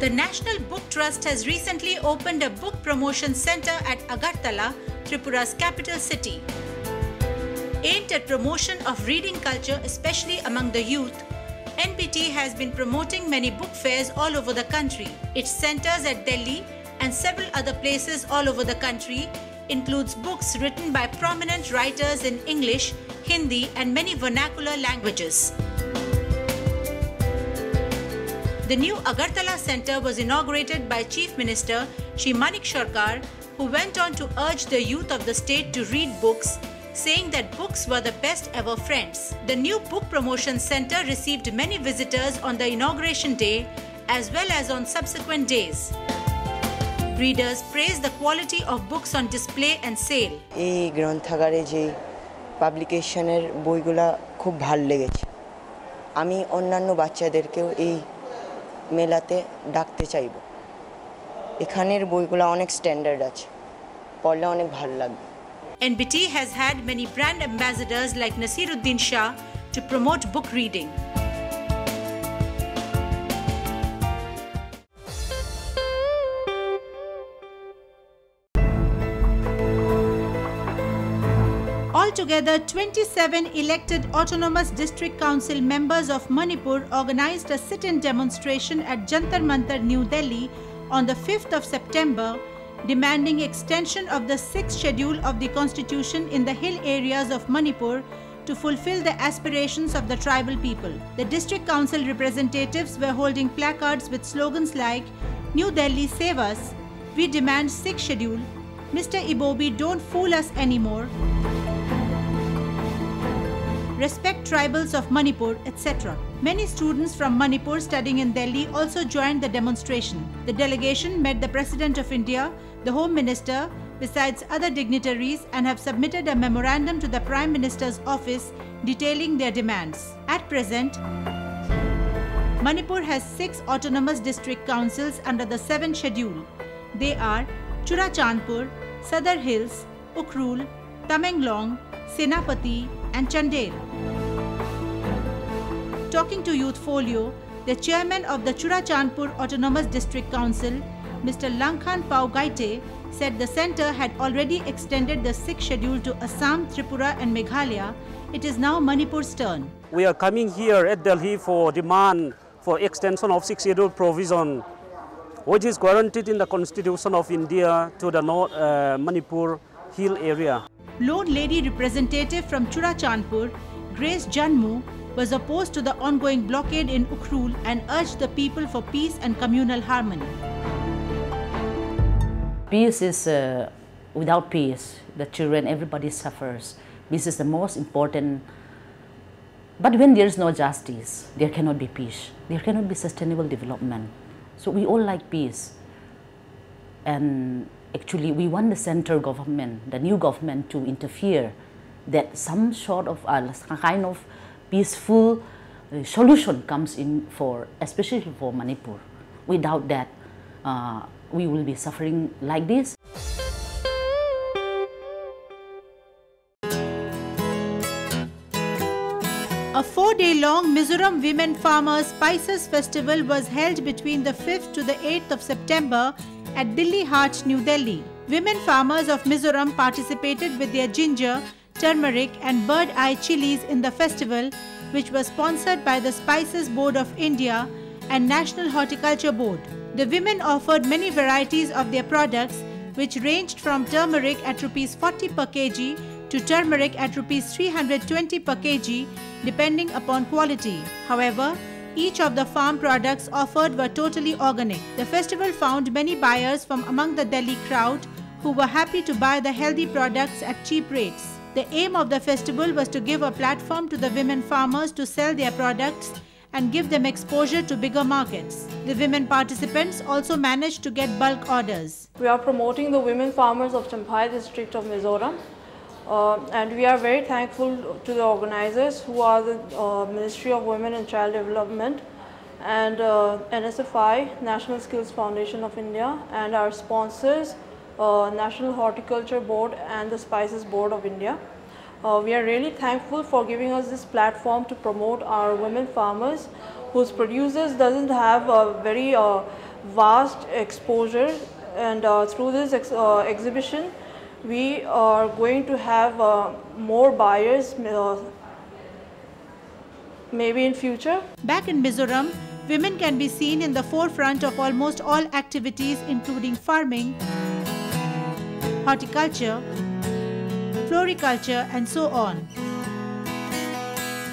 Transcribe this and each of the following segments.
The National Book Trust has recently opened a book promotion center at Agartala, Tripura's capital city. Aimed at promotion of reading culture, especially among the youth, NBT has been promoting many book fairs all over the country. Its centers at Delhi and several other places all over the country includes books written by prominent writers in English, Hindi and many vernacular languages. The new Agartala Center was inaugurated by Chief Minister Shri Manik Sarkar, who went on to urge the youth of the state to read books, saying that books were the best ever friends. The new Book Promotion Center received many visitors on the inauguration day as well as on subsequent days. Readers praised the quality of books on display and sale. এই গ্রন্থাগারে যে পাবলিকেশনের বইগুলা আমি অন্যান্য বাচ্চাদেরকেও এই মেলাতে ডাকতে চাইব এখানের বইগুলো অনেক স্ট্যান্ডার্ড আছে পড়লে অনেক ভালো লাগবে NBT has had many brand ambassadors like Nasiruddin Shah to promote book reading. Altogether, 27 elected Autonomous District Council members of Manipur organized a sit in demonstration at Jantar Mantar, New Delhi on the 5th of September, demanding extension of the sixth schedule of the constitution in the hill areas of Manipur to fulfill the aspirations of the tribal people. The district council representatives were holding placards with slogans like New Delhi save us, we demand sixth schedule, Mr. Ibobi don't fool us anymore, respect tribals of Manipur, etc. Many students from Manipur studying in Delhi also joined the demonstration. The delegation met the President of India, the Home Minister, besides other dignitaries, and have submitted a memorandum to the Prime Minister's office detailing their demands. At present, Manipur has six autonomous district councils under the seventh schedule. They are Churachandpur, Sadar Hills, Ukhrul, Tamenglong, Senapati, and Chandel. Talking to Youth Folio, the chairman of the Churachandpur Autonomous District Council, Mr. Langkhan Pau Gaite, said the centre had already extended the sixth schedule to Assam, Tripura, and Meghalaya. It is now Manipur's turn. We are coming here at Delhi for demand for extension of sixth schedule provision, which is guaranteed in the Constitution of India to the North uh, Manipur Hill area. Lone Lady representative from Churachandpur, Grace Janmu, was opposed to the ongoing blockade in Ukhrul and urged the people for peace and communal harmony. Peace is, uh, without peace, the children, everybody suffers. This is the most important. But when there is no justice, there cannot be peace. There cannot be sustainable development. So we all like peace. And actually we want the central government, the new government to interfere that some sort of uh, kind of peaceful uh, solution comes in for, especially for Manipur. Without that, uh, we will be suffering like this. A four day long Mizoram Women Farmers Spices Festival was held between the 5th to the 8th of September at Dilli Haat, New Delhi. Women farmers of Mizoram participated with their ginger, turmeric, and bird eye chilies in the festival, which was sponsored by the Spices Board of India and National Horticulture Board. The women offered many varieties of their products, which ranged from turmeric at rupees 40 per kg to turmeric at rupees 320 per kg, depending upon quality. However, each of the farm products offered were totally organic. The festival found many buyers from among the Delhi crowd who were happy to buy the healthy products at cheap rates. The aim of the festival was to give a platform to the women farmers to sell their products and give them exposure to bigger markets. The women participants also managed to get bulk orders. We are promoting the women farmers of Champhai district of Mizoram. Uh, and we are very thankful to the organizers who are the uh, Ministry of Women and Child Development and uh, NSFI, National Skills Foundation of India and our sponsors, uh, National Horticulture Board and the Spices Board of India. Uh, we are really thankful for giving us this platform to promote our women farmers whose producers doesn't have a very uh, vast exposure and uh, through this ex exhibition we are going to have uh, more buyers uh, maybe in future. Back in Mizoram, women can be seen in the forefront of almost all activities including farming, horticulture, floriculture and so on.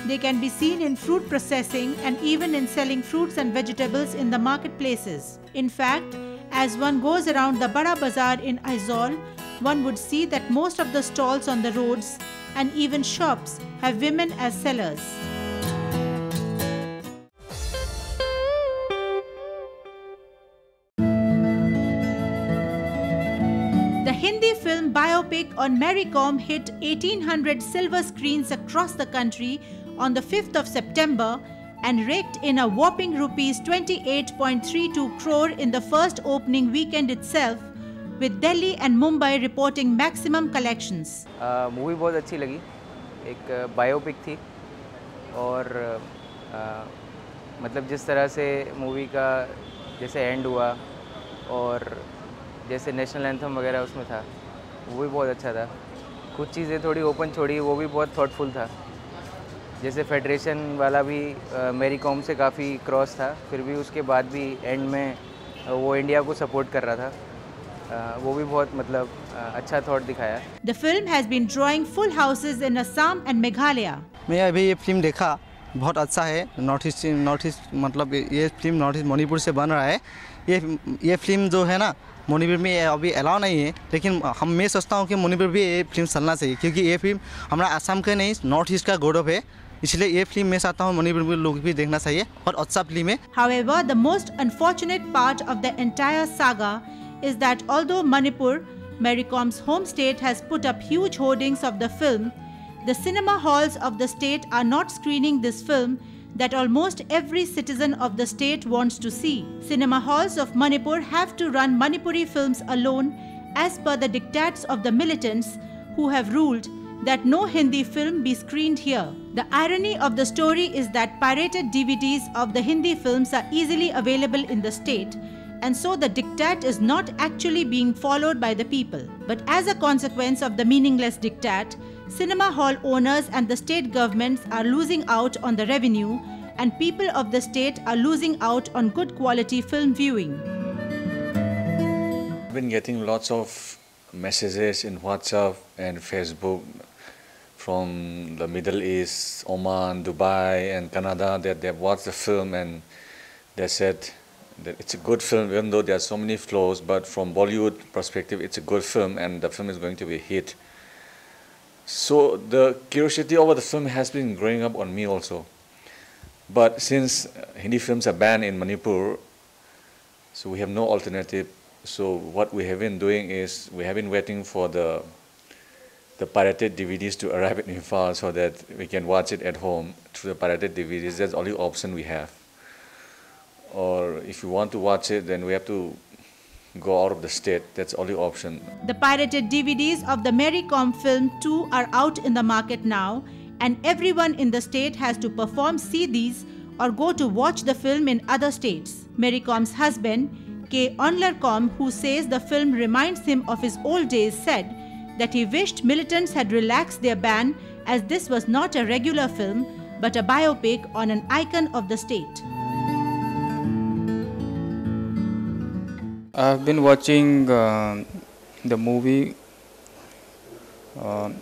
They can be seen in fruit processing and even in selling fruits and vegetables in the marketplaces. In fact, as one goes around the Bada Bazaar in Aizawl, one would see that most of the stalls on the roads and even shops have women as sellers. The Hindi film biopic on Mary Kom hit 1800 silver screens across the country on the 5th of September and raked in a whopping rupees 28.32 crore in the first opening weekend itself with Delhi and Mumbai reporting maximum collections. Movie बहुत अच्छी लगी। एक biopic थी। और आ, मतलब जिस तरह से मूवी का जैसे एंड हुआ और जैसे नेशनल एंथम वगैरह उसमें था वो भी बहुत अच्छा था। कुछ चीज़ें थोड़ी ओपन छोड़ी वो भी बहुत थॉटफुल था। जैसे फेडरेशन वाला भी मेरी कॉम से काफ़ी क्रॉस था फिर भी उसके बाद भी एंड में वो इंडिया को सपोर्ट कर रहा था। वो भी बहुत मतलब अच्छा थॉट दिखाया। The film has been drawing full houses in Assam and Meghalaya. मैं अभी ये फ़िल्म देखा बहुत अच्छा है। नॉर्थ ईस्ट नॉर्थ ईस्ट मतलब ये फ़िल्म नॉर्थ ईस्ट मणिपुर से बन रहा है। ये ये फ़िल्म जो है ना मणिपुर में अभी अलाउ नहीं है लेकिन हम मैं सोचता हूँ कि मणिपुर भी ये फ़िल्म चलना चाहिए क्योंकि ये फ़िल्म हमारा आसाम का नहीं नॉर्थ ईस्ट का गौरव है। इसलिए ये फ़िल्म मैं चाहता हूँ मणिपुर में लोग भी देखना चाहिए और अच्छा फ़िल्म है। However, the most unfortunate part of the entire saga is that although Manipur, Mary Kom's home state, has put up huge hoardings of the film, the cinema halls of the state are not screening this film that almost every citizen of the state wants to see. Cinema halls of Manipur have to run Manipuri films alone as per the diktats of the militants who have ruled that no Hindi film be screened here. The irony of the story is that pirated DVDs of the Hindi films are easily available in the state, and so the diktat is not actually being followed by the people. But as a consequence of the meaningless diktat, cinema hall owners and the state governments are losing out on the revenue, and people of the state are losing out on good quality film viewing. I've been getting lots of messages in WhatsApp and Facebook from the Middle East, Oman, Dubai, and Canada that they've watched the film and they said it's a good film, even though there are so many flaws. But from Bollywood perspective, it's a good film, and the film is going to be a hit. So the curiosity over the film has been growing up on me also. But since uh, Hindi films are banned in Manipur, so we have no alternative. So what we have been doing is we have been waiting for the the pirated DVDs to arrive in Imphal so that we can watch it at home through the pirated DVDs. That's the only option we have. Or if you want to watch it, then we have to go out of the state. That's only option. The pirated DVDs of the Mary Kom film 2 are out in the market now, and everyone in the state has to perform see these or go to watch the film in other states. Mary Kom's husband, K. Onler Kom, who says the film reminds him of his old days, said that he wished militants had relaxed their ban as this was not a regular film but a biopic on an icon of the state. I've been watching uh, the movie uh,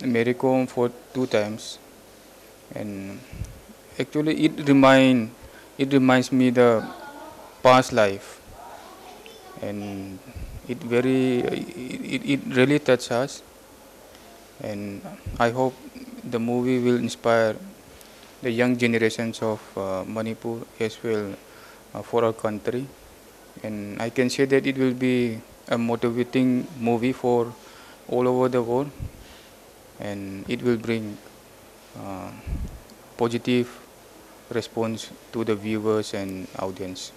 for two times, and actually it remind it reminds me the past life, and it very it, it really touches us, and I hope the movie will inspire the young generations of uh, Manipur as well uh, for our country and I can say that it will be a motivating movie for all over the world and it will bring uh, positive response to the viewers and audience.